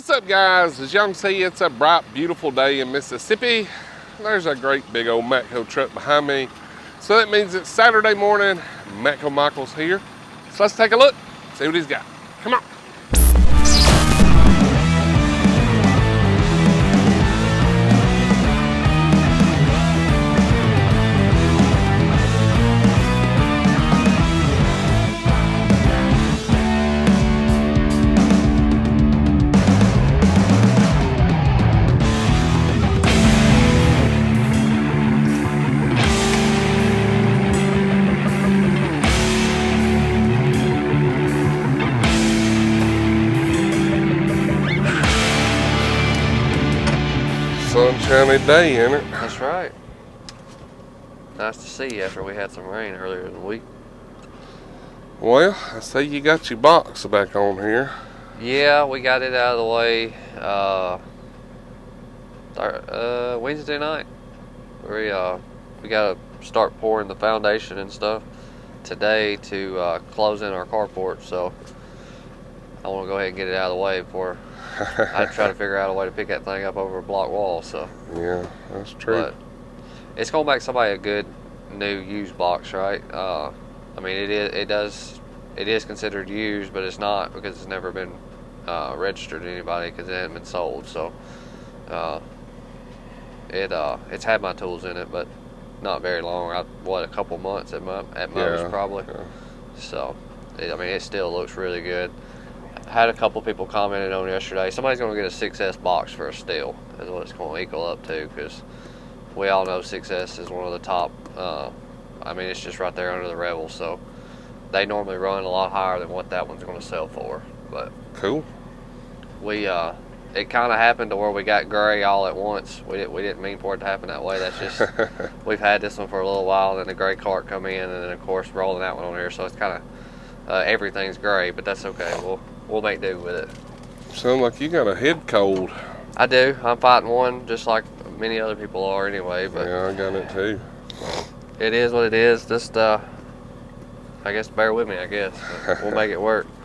What's up guys? As y'all can see, it's a bright, beautiful day in Mississippi. There's a great big old Matco truck behind me. So that means it's Saturday morning. Matco Michael's here. So let's take a look, see what he's got. Come on. Sunshiny day, ain't it? That's right. Nice to see you after we had some rain earlier in the week. Well, I see you got your box back on here. Yeah, we got it out of the way uh, uh, Wednesday night. We uh, we got to start pouring the foundation and stuff today to uh, close in our carport. So I want to go ahead and get it out of the way before I try to figure out a way to pick that thing up over a block wall. So Yeah, that's true. but it's gonna make somebody a good new used box, right? Uh, I mean, it is it does it is considered used, but it's not because it's never been uh, registered to anybody because it hasn't been sold. So uh, it uh, it's had my tools in it, but not very long. I, what a couple months at mo- at most Yeah, probably. yeah. So it, I mean, it still looks really good. Had a couple people commented on yesterday. Somebody's going to get a 6S box for a steal, Is what it's going to equal up to because we all know 6S is one of the top. Uh, I mean, it's just right there under the Revel. So they normally run a lot higher than what that one's going to sell for. But Cool. we uh, it kind of happened to where we got gray all at once. We didn't we didn't mean for it to happen that way. That's just we've had this one for a little while. Then the gray cart come in, and then of course rolling that one on here. So it's kind of uh, everything's gray, but that's okay. We'll we'll make do with it. Sound like you got a head cold. I do. I'm fighting one just like many other people are anyway. But Yeah, I got it too. it is what it is. Just uh, I guess bear with me. I guess we'll make it work.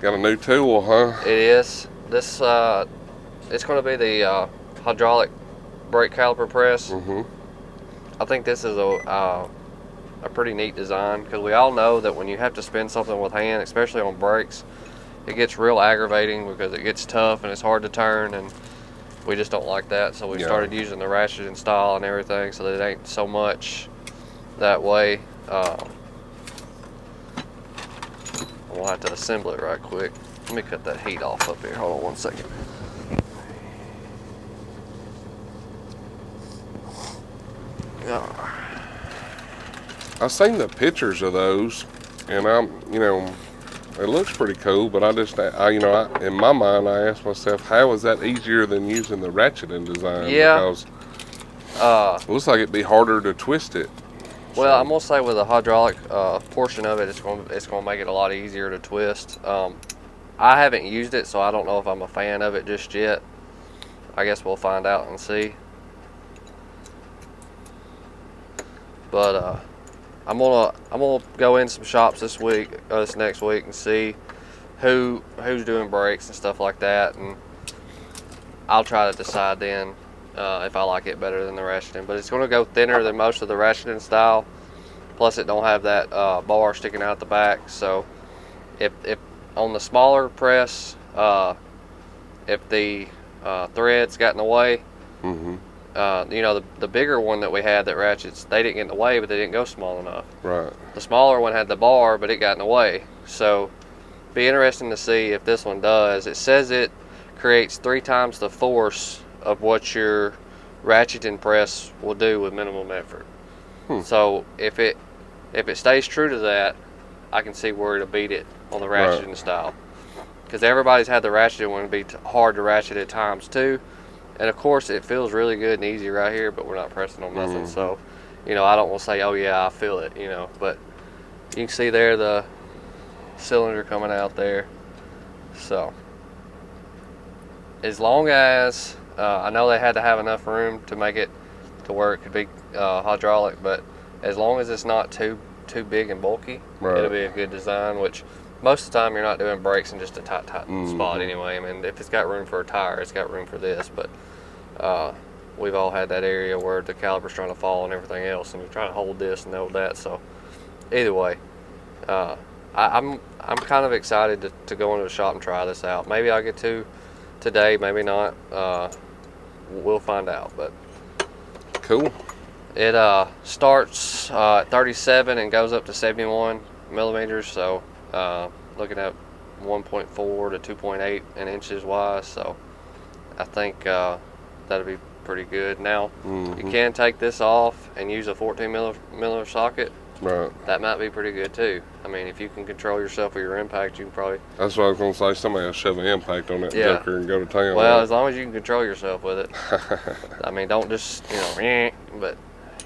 Got a new tool, huh? It is. This uh, it's going to be the uh, hydraulic brake caliper press. Mm-hmm. I think this is a uh, a pretty neat design because we all know that when you have to spin something with hand, especially on brakes, it gets real aggravating because it gets tough and it's hard to turn, and we just don't like that. So we Yeah. started using the ratcheting style and everything, so that it ain't so much that way. Uh, we'll have to assemble it right quick. Let me cut that heat off up here. Hold on one second. Yeah. I've seen the pictures of those, and I'm, you know, it looks pretty cool. But I just, I, you know, I, in my mind, I ask myself, how is that easier than using the ratcheting design? Yeah. Because Uh, it looks like it'd be harder to twist it. Well, So- I'm gonna say with the hydraulic uh, portion of it, it's gonna it's gonna make it a lot easier to twist. Um, I haven't used it, so I don't know if I'm a fan of it just yet. I guess we'll find out and see. But uh, I'm gonna I'm gonna go in some shops this week, uh, this next week, and see who who's doing brakes and stuff like that, and I'll try to decide then uh, if I like it better than the ratcheting. But it's to go thinner than most of the ratcheting style. Plus, it don't have that uh, bar sticking out the back. So, if if on the smaller press, uh, if the uh, threads got in the way, Mm-hmm. Uh, you know, the, the bigger one that we had that ratchets, they didn't get in the way, but they didn't go small enough. Right. The smaller one had the bar, but it got in the way. So, be interesting to see if this one does. It says it creates three times the force of what your ratcheting press will do with minimum effort. Hmm. So, if it if it stays true to that, I can see where it'll beat it on the Right. ratcheting style. Because everybody's had the ratcheting one be hard to ratchet at times too. And of course, it feels really good and easy right here, but we're not pressing on nothing. Mhm. So, you know, I don't want to say, oh yeah, I feel it, you know, but you can see there the cylinder coming out there. So, as long as uh, I know they had to have enough room to make it to where it could be uh, hydraulic, but as long as it's not too too big and bulky, Right. it'll be a good design. Which most of the time you're not doing brakes in just a tight, tight spot Mhm. anyway. I mean, if it's got room for a tire, it's got room for this. But uh, we've all had that area where the caliper's trying to fall and everything else, and you're trying to hold this and hold that. So either way, uh, I, I'm I'm kind of excited to, to go into the shop and try this out. Maybe I'll get to today, maybe not. Uh, we'll find out. But Cool. it uh, starts uh, at 37 and goes up to 71 millimeters. So uh, looking at 1.4 to 2.8 in inches wise. So I think that'll be pretty good. Now you Mhm. can take this off and use a 14 milli- millimeter socket. Right. That might be pretty good too. I mean, if you can control yourself with your impact, you can probably. That's what I was gonna say. Somebody will shove an impact on that Yeah. joker and go to town. Well, right? as long as you can control yourself with it. I mean, don't just you know, but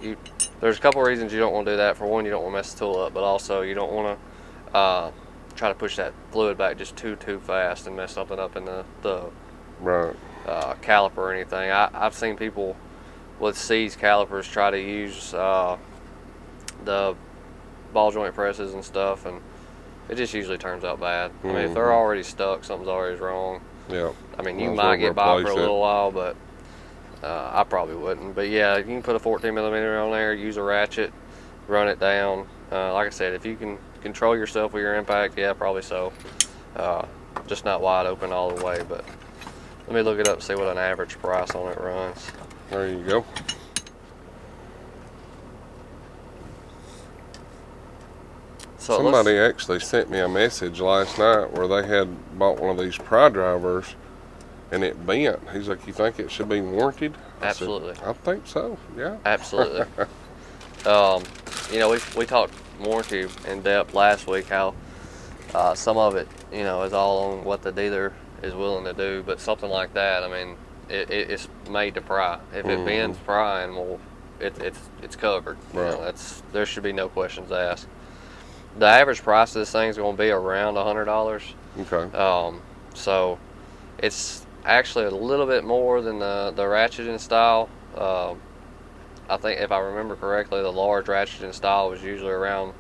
you. There's a couple reasons you don't want to do that. For one, you don't want to mess the tool up, but also you don't want to uh, try to push that fluid back just too too fast and mess something up in the the right. Uh, caliper or anything. I, I've seen people with C's calipers try to use uh, the ball joint presses and stuff, and it just usually turns out bad. I mean, if they're Mhm. already stuck, something's always wrong. Yeah. I mean, you Might as might well get by for a replace it. little while, but uh, I probably wouldn't. But yeah, you can put a 14 millimeter on there, use a ratchet, run it down. Uh, like I said, if you can control yourself with your impact, yeah, probably so. Uh, just not wide open all the way, but let me look it up and see what an average price on it runs. There you go. So Somebody actually sent me a message last night where they had bought one of these pry drivers and it bent. He's like, You think it should be warranted? I said, Absolutely. I think so, yeah. Absolutely. um, you know, we, we talked warranty in depth last week how uh, some of it, you know, is all on what the dealer is willing to do. But something like that, I mean, it, it, it's made to pry. If it Mhm. bends prying, well, it, it's it's covered. You know, that's there should be no questions asked. The average price of this thing is going to be around a hundred dollars. Okay. Um, so it's actually a little bit more than the, the ratcheting style. Um I think if I remember correctly, the large ratcheting style was usually around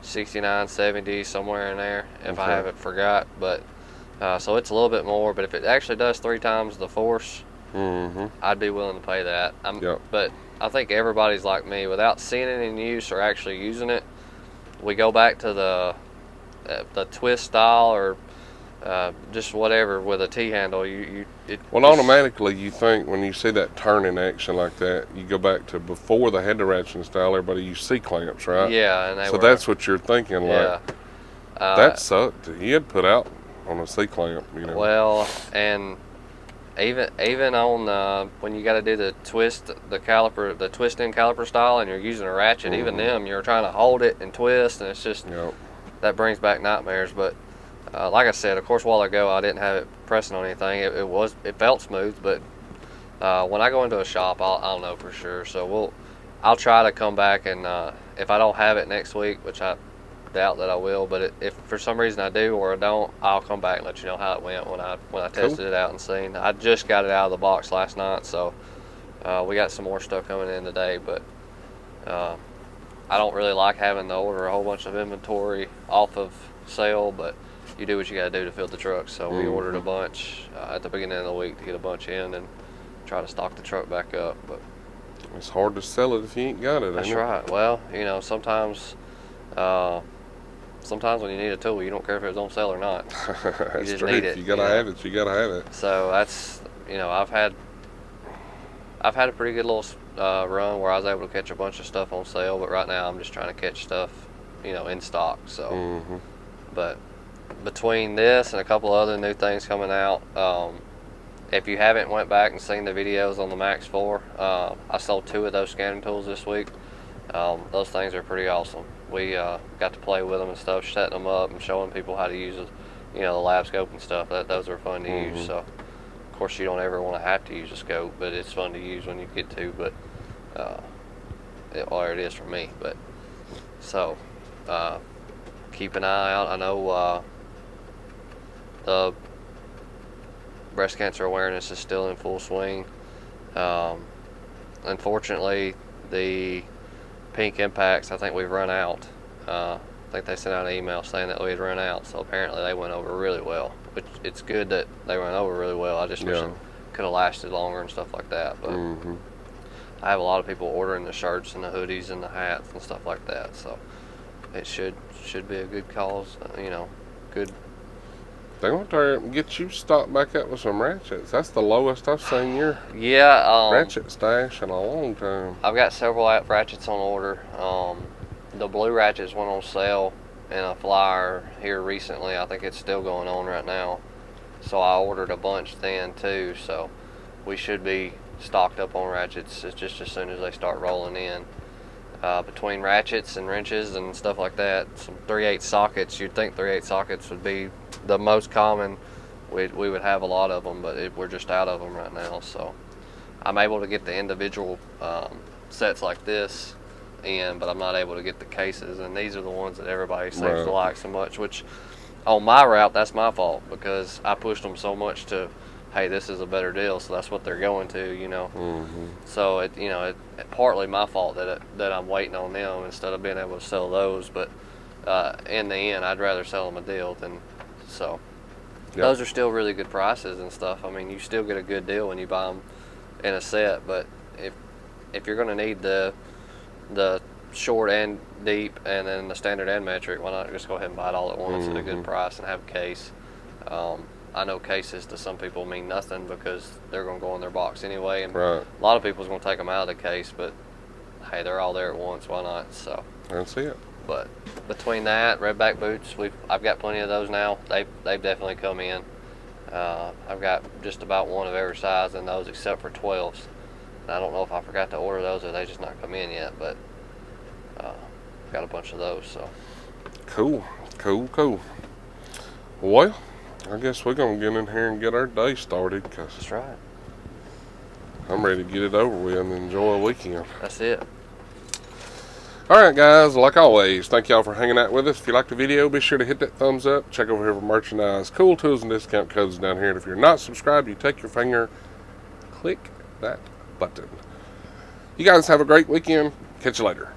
69, 70, somewhere in there, if I haven't forgot. But uh, so it's a little bit more. But if it actually does three times the force, Mm-hmm. I'd be willing to pay that. I'm, Yep. But I think everybody's like me. Without seeing it in use or actually using it, we go back to the uh, the twist style or uh, just whatever with a T handle. You, you it Well, automatically, you think when you see that turn in action like that, you go back to before they had the ratchet style, everybody used C clamps, right? Yeah, and they So were, that's what you're thinking, yeah. like, Uh, that sucked. He had put out on a C clamp, you know. Well, and even even on uh, when you got to do the twist, the caliper, the twisting caliper style, and you're using a ratchet, even Mhm. them, you're trying to hold it and twist, and it's just Yep. that brings back nightmares. But uh, like I said, of course, a while ago I didn't have it pressing on anything. It, it was it felt smooth, but uh, when I go into a shop, I'll, I'll know for sure. So we'll I'll try to come back and uh, if I don't have it next week, which I doubt that I will, but it, if for some reason I do or I don't, I'll come back and let you know how it went when I when I Cool. tested it out and seen. I just got it out of the box last night, so uh, we got some more stuff coming in today, but. Uh, I don't really like having to order a whole bunch of inventory off of sale, but you do what you got to do to fill the truck. So we Mhm. ordered a bunch uh, at the beginning of the week to get a bunch in and try to stock the truck back up. But It's hard to sell it if you ain't got it. that's ain't it? right. Well, you know, sometimes, uh, sometimes when you need a tool, you don't care if it's on sale or not. That's just true. need it, you gotta you know. have it, you gotta have it. So that's you know I've had I've had a pretty good little uh, run where I was able to catch a bunch of stuff on sale, but right now I'm just trying to catch stuff you know in stock. So. Mm-hmm. But between this and a couple other new things coming out, um, if you haven't went back and seen the videos on the Max 4, uh, I sold two of those scanning tools this week. Um, those things are pretty awesome. We uh, got to play with them and stuff, setting them up and showing people how to use it, you know, the lab scope and stuff. That those are fun to Mhm. use. So, of course, you don't ever want to have to use a scope, but it's fun to use when you get to. But uh, it, or it is for me. But so. Uh, keep an eye out. I know uh, the breast cancer awareness is still in full swing. Um, unfortunately, the pink impacts, I think we've run out. Uh, I think they sent out an email saying that we had run out. So apparently they went over really well. Which it's good that they went over really well. I just wish it could have lasted longer and stuff like that. But hmm I have a lot of people ordering the shirts and the hoodies and the hats and stuff like that. So it should should be a good cause. You know, good. They want to get you stocked back up with some ratchets. That's the lowest I've seen your Yeah. Um, ratchet stash in a long time. I've got several ratchets on order. Um, the blue ratchets went on sale in a flyer here recently. I think it's still going on right now. So I ordered a bunch then too. So we should be stocked up on ratchets just as soon as they start rolling in. Uh, between ratchets and wrenches and stuff like that, some 3 8 sockets. You'd think 3 8 sockets would be the most common. We, we would have a lot of them, but it, we're just out of them right now. So I'm able to get the individual um, sets like this in, but I'm not able to get the cases. And these are the ones that everybody seems Right. to like so much. Which on my route, that's my fault because I pushed them so much to, hey, this is a better deal, so that's what they're going to, you know. hmm So it, you know, it, it partly my fault that it, that I'm waiting on them instead of being able to sell those. But uh, in the end, I'd rather sell them a deal than so. Yep. Those are still really good prices and stuff. I mean, you still get a good deal when you buy them in a set. But if if you're going to need the the short and deep, and then the standard and metric, why not just go ahead and buy it all at once at a good price and have a case? Um, I know cases to some people mean nothing because they're going to go in their box anyway, and Right. a lot of people's going to take them out of the case. But hey, they're all there at once. Why not? So. That's it. But between that, redback boots, we've I've got plenty of those now. They they've definitely come in. Uh, I've got just about one of every size in those except for 12s. And I don't know if I forgot to order those or they just not come in yet, but uh, got a bunch of those. So Cool. Cool. Cool. Well, I guess we're gonna get in here and get our day started because that's right. I'm ready to get it over with and enjoy a weekend. That's it. All right, guys. Like always, thank y'all for hanging out with us. If you liked the video, be sure to hit that thumbs up. Check over here for merchandise, cool tools, and discount codes down here. And if you're not subscribed, you take your finger, click that button. You guys have a great weekend. Catch you later.